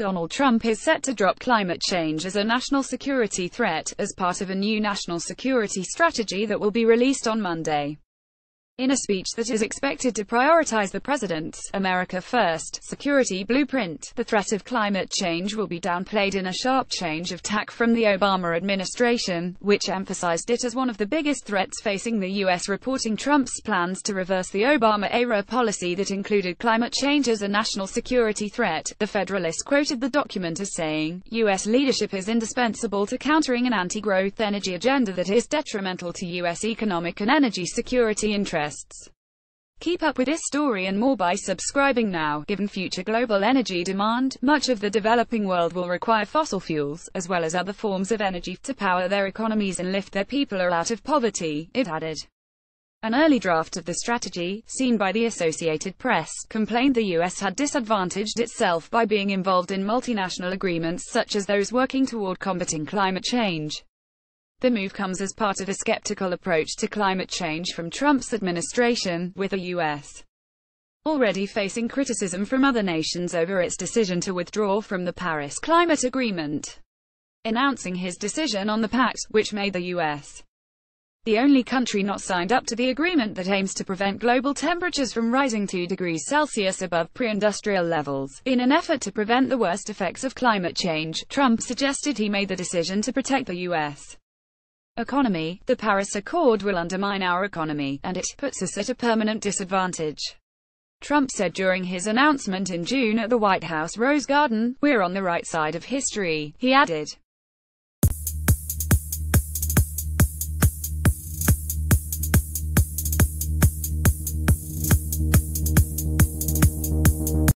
Donald Trump is set to drop climate change as a national security threat, as part of a new national security strategy that will be released on Monday. In a speech that is expected to prioritize the president's America First security blueprint, the threat of climate change will be downplayed in a sharp change of tack from the Obama administration, which emphasized it as one of the biggest threats facing the U.S. reporting Trump's plans to reverse the Obama-era policy that included climate change as a national security threat. The Federalist quoted the document as saying, U.S. leadership is indispensable to countering an anti-growth energy agenda that is detrimental to U.S. economic and energy security interests. Keep up with this story and more by subscribing now. Given future global energy demand, much of the developing world will require fossil fuels, as well as other forms of energy, to power their economies and lift their people out of poverty, it added. An early draft of the strategy, seen by the Associated Press, complained the U.S. had disadvantaged itself by being involved in multinational agreements such as those working toward combating climate change. The move comes as part of a skeptical approach to climate change from Trump's administration, with the U.S. already facing criticism from other nations over its decision to withdraw from the Paris Climate Agreement. Announcing his decision on the pact, which made the U.S. the only country not signed up to the agreement that aims to prevent global temperatures from rising 2 degrees Celsius above pre-industrial levels. In an effort to prevent the worst effects of climate change, Trump suggested he made the decision to protect the U.S economy, the Paris Accord will undermine our economy, and it puts us at a permanent disadvantage. Trump said during his announcement in June at the White House Rose Garden, we're on the right side of history. He added,